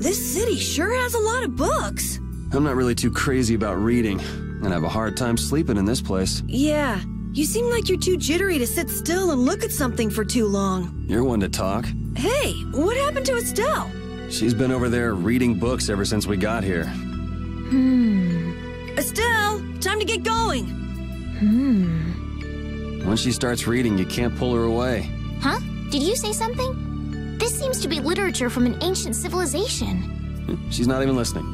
This city sure has a lot of books. I'm not really too crazy about reading, and I have a hard time sleeping in this place. Yeah, you seem like you're too jittery to sit still and look at something for too long. You're one to talk. Hey, what happened to Estelle? She's been over there reading books ever since we got here. Hmm. Estelle, time to get going. Hmm. When she starts reading, you can't pull her away. Huh? Did you say something? This seems to be literature from an ancient civilization. She's not even listening.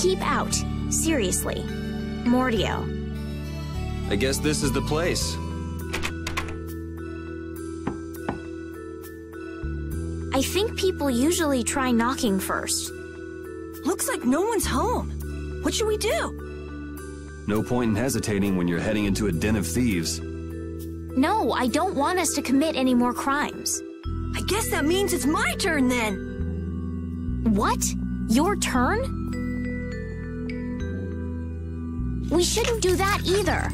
Keep out. Seriously. Mordio. I guess this is the place. I think people usually try knocking first. Looks like no one's home. What should we do? No point in hesitating when you're heading into a den of thieves. No, I don't want us to commit any more crimes. I guess that means it's my turn then. What? Your turn? We shouldn't do that either.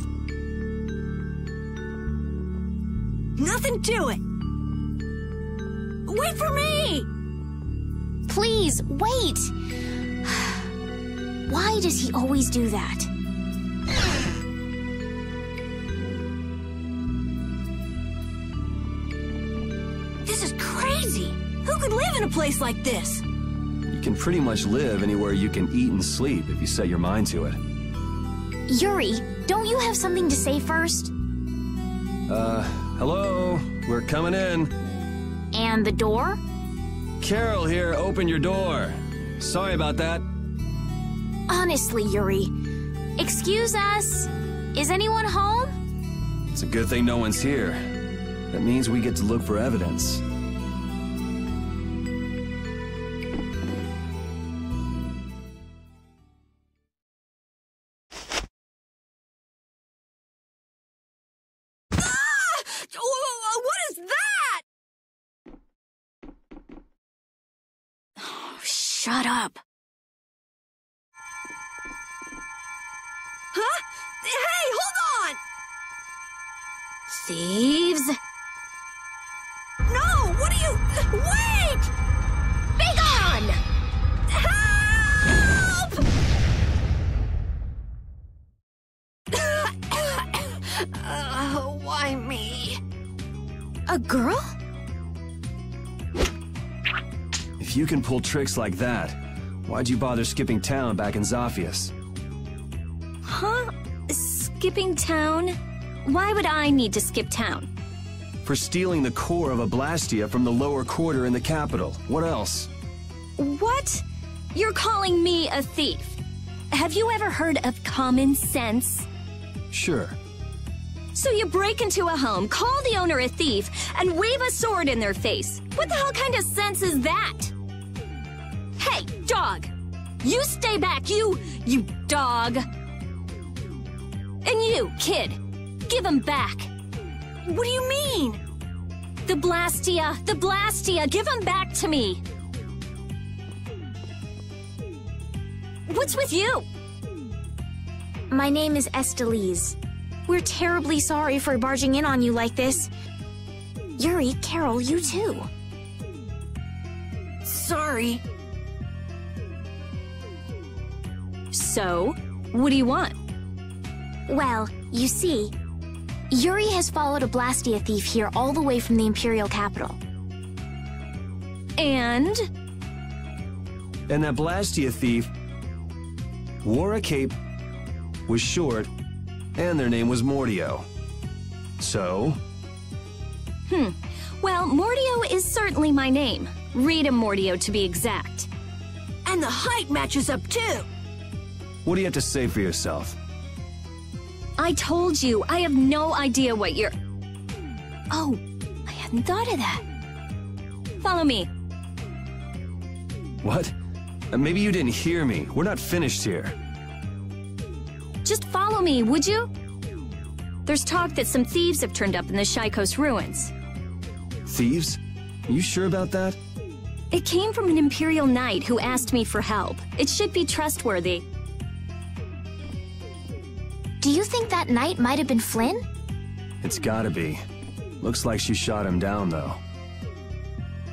Nothing to it. Wait for me! Please, wait! Why does he always do that? This is crazy! Who could live in a place like this? You can pretty much live anywhere you can eat and sleep if you set your mind to it. Yuri, don't you have something to say first? Uh, hello? We're coming in. And the door? Karol here, open your door. Sorry about that. Honestly, Yuri. Excuse us? Is anyone home? It's a good thing no one's here. That means we get to look for evidence. Shut up. Huh? Hey, hold on! Thieves? No, what are you... Wait! Be gone! Help! uh, why me? A girl? If you can pull tricks like that, why'd you bother skipping town back in Zaphias? Huh? Skipping town? Why would I need to skip town? For stealing the core of a Blastia from the lower quarter in the capital. What else? What? You're calling me a thief? Have you ever heard of common sense? Sure. So you break into a home, call the owner a thief, and wave a sword in their face. What the hell kind of sense is that? Dog! You stay back, you, you dog! And you, kid, give him back. What do you mean? The Blastia, the Blastia, give him back to me. What's with you? My name is Estellise. We're terribly sorry for barging in on you like this. Yuri, Karol, you too. Sorry. So, what do you want? Well, you see, Yuri has followed a Blastia thief here all the way from the Imperial capital. And? And that Blastia thief wore a cape, was short, and their name was Mordio. So, Hmm. Well, Mordio is certainly my name. Rita Mordio, to be exact. And the height matches up too. What do you have to say for yourself? I told you, I have no idea what you're... Oh, I hadn't thought of that. Follow me. What? Uh, Maybe you didn't hear me. We're not finished here. Just follow me, would you? There's talk that some thieves have turned up in the Shaikos ruins. Thieves? You sure about that? It came from an Imperial Knight who asked me for help. It should be trustworthy. Do you think that knight might have been Flynn? It's gotta be. Looks like she shot him down, though.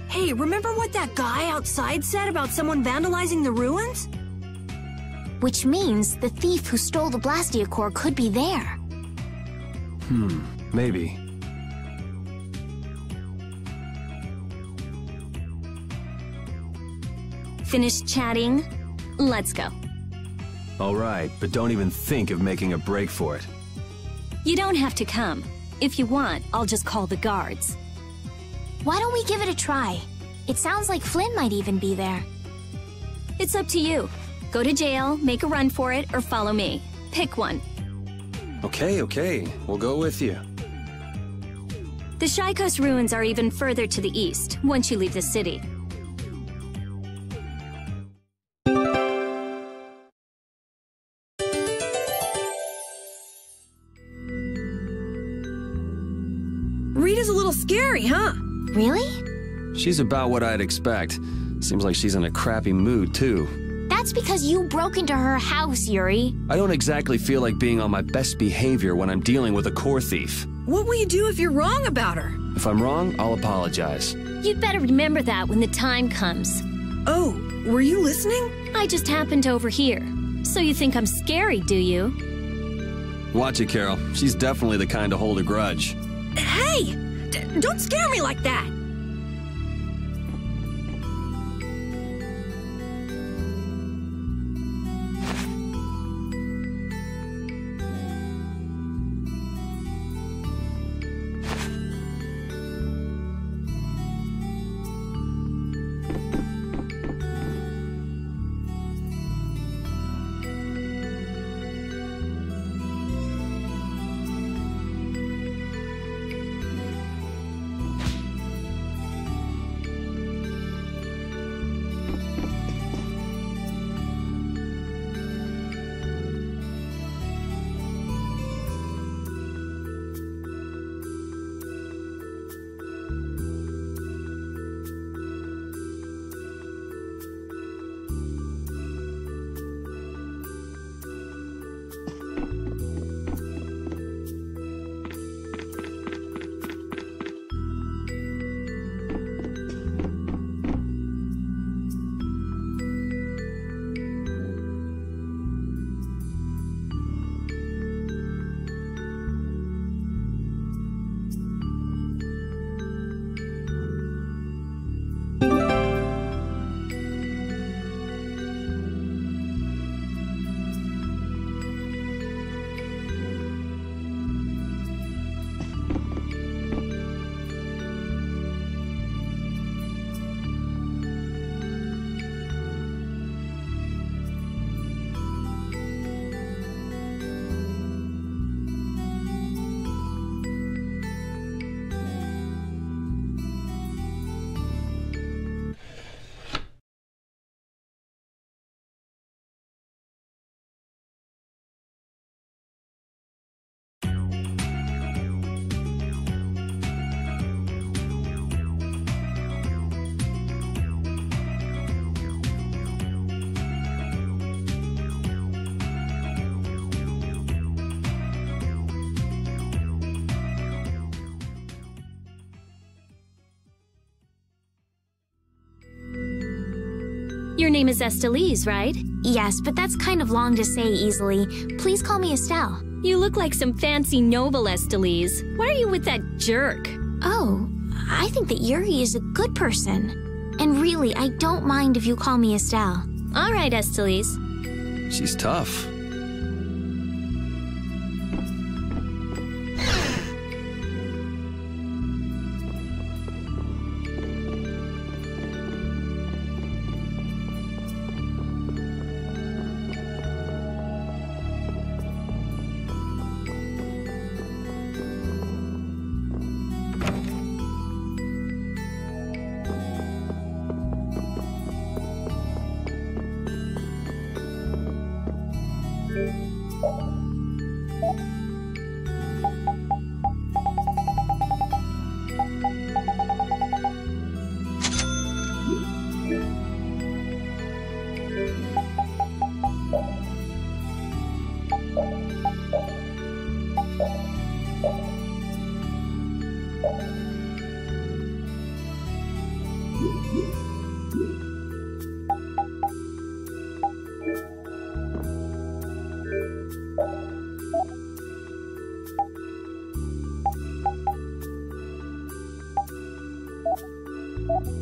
Hey, remember what that guy outside said about someone vandalizing the ruins? Which means the thief who stole the Blastia core could be there. Hmm, maybe. Finished chatting? Let's go. Alright, but don't even think of making a break for it. You don't have to come. If you want, I'll just call the guards. Why don't we give it a try? It sounds like Flynn might even be there. It's up to you. Go to jail, make a run for it, or follow me. Pick one. Okay, okay. We'll go with you. The Shaikos ruins are even further to the east, once you leave the city. Scary, huh? Really? She's about what I'd expect. Seems like she's in a crappy mood, too. That's because you broke into her house, Yuri. I don't exactly feel like being on my best behavior when I'm dealing with a core thief. What will you do if you're wrong about her? If I'm wrong, I'll apologize. You'd better remember that when the time comes. Oh, were you listening? I just happened to overhear. So you think I'm scary, do you? Watch it, Karol. She's definitely the kind to hold a grudge. Hey! Don't scare me like that! Your name is Estellise, right? Yes, but that's kind of long to say easily. Please call me Estelle. You look like some fancy noble Estellise. Why are you with that jerk? Oh, I think that Yuri is a good person. And really, I don't mind if you call me Estelle. All right, Estellise. She's tough. Resound,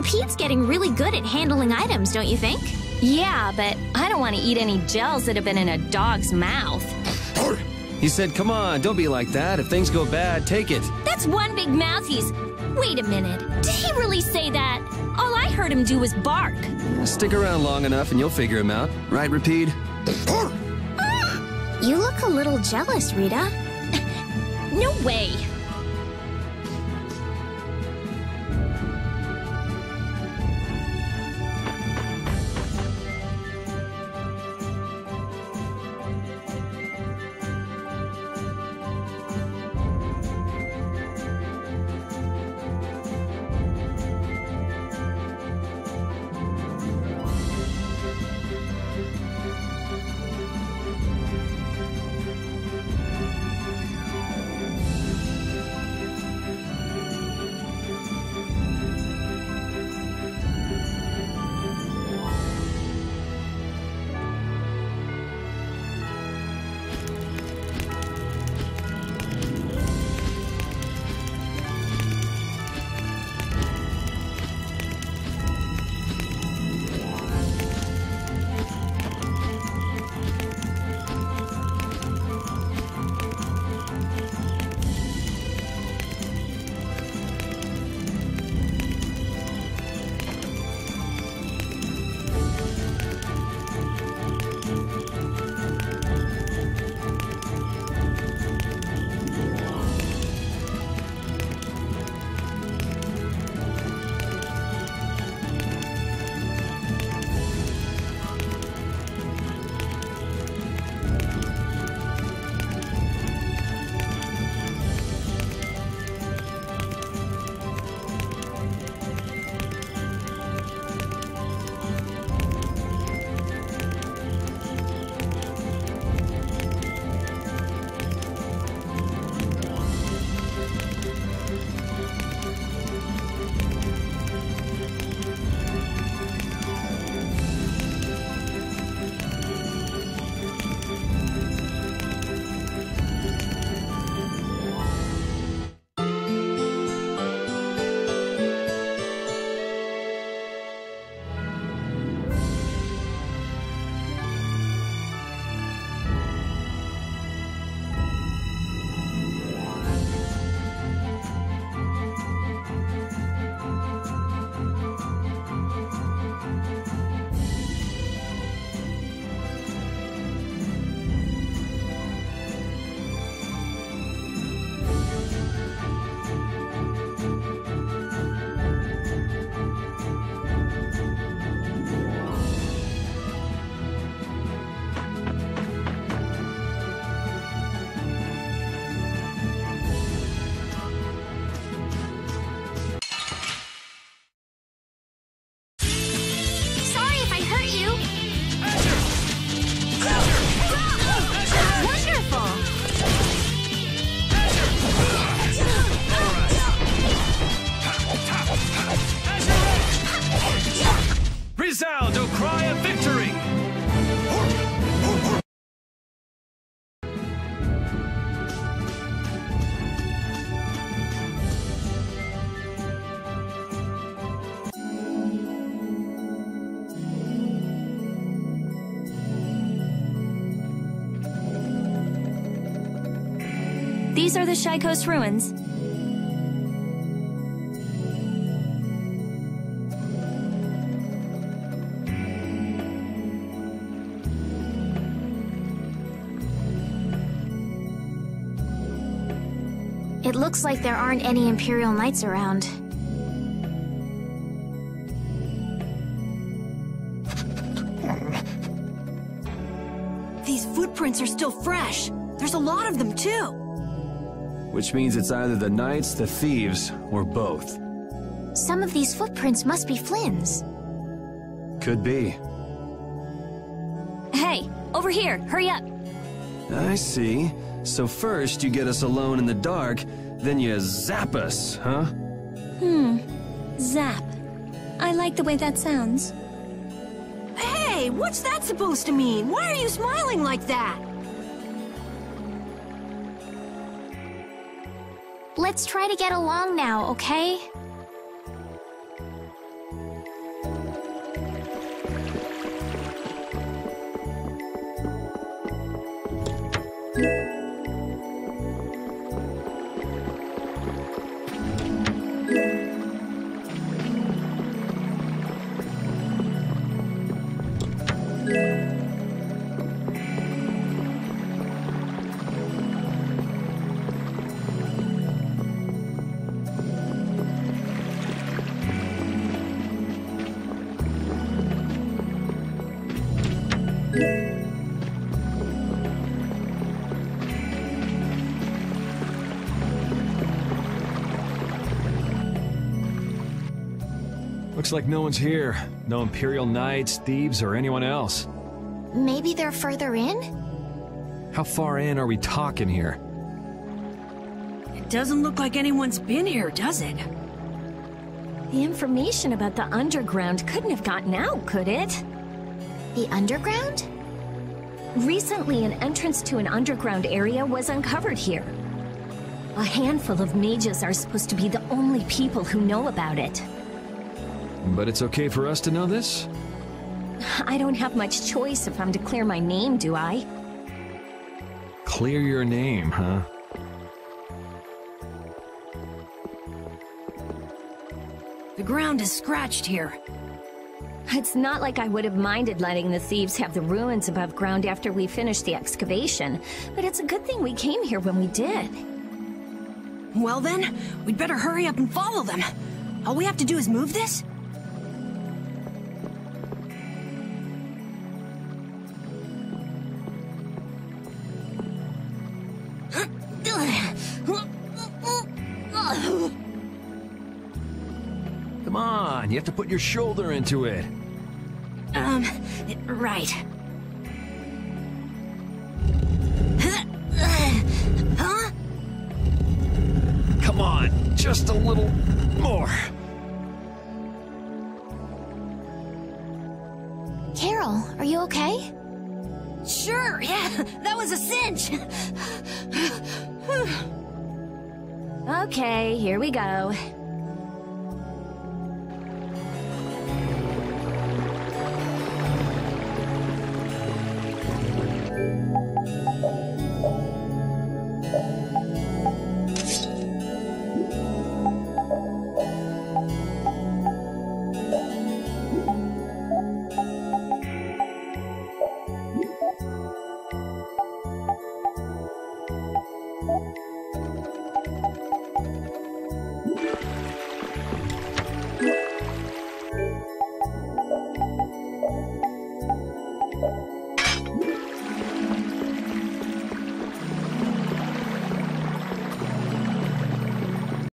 Repede's getting really good at handling items, don't you think? Yeah, but I don't want to eat any gels that have been in a dog's mouth. He said, come on, don't be like that. If things go bad, take it. That's one big mouth he's. Wait a minute. Did he really say that? All I heard him do was bark. Stick around long enough and you'll figure him out. Right, Repede? You look a little jealous, Rita. No way. resound cry of victory! These are the Shaikos ruins. It looks like there aren't any Imperial Knights around. These footprints are still fresh. There's a lot of them, too. Which means it's either the knights, the thieves, or both. Some of these footprints must be Flynn's. Could be. Hey, over here, hurry up. I see. So first you get us alone in the dark, then you zap us, huh? Hmm. Zap. I like the way that sounds. Hey, what's that supposed to mean? Why are you smiling like that? Let's try to get along now, okay? Looks like no one's here. No Imperial Knights, thieves, or anyone else. Maybe they're further in? How far in are we talking here? It doesn't look like anyone's been here, does it? The information about the underground couldn't have gotten out, could it? The underground? Recently, an entrance to an underground area was uncovered here. A handful of mages are supposed to be the only people who know about it. But it's okay for us to know this? I don't have much choice if I'm to clear my name, do I? Clear your name, huh? The ground is scratched here. It's not like I would have minded letting the thieves have the ruins above ground after we finished the excavation, but it's a good thing we came here when we did. Well then, we'd better hurry up and follow them. All we have to do is move this? Come on, you have to put your shoulder into it. Um, right. Huh? Come on, just a little more. Karol, are you okay? Sure, yeah, that was a cinch. Okay, here we go.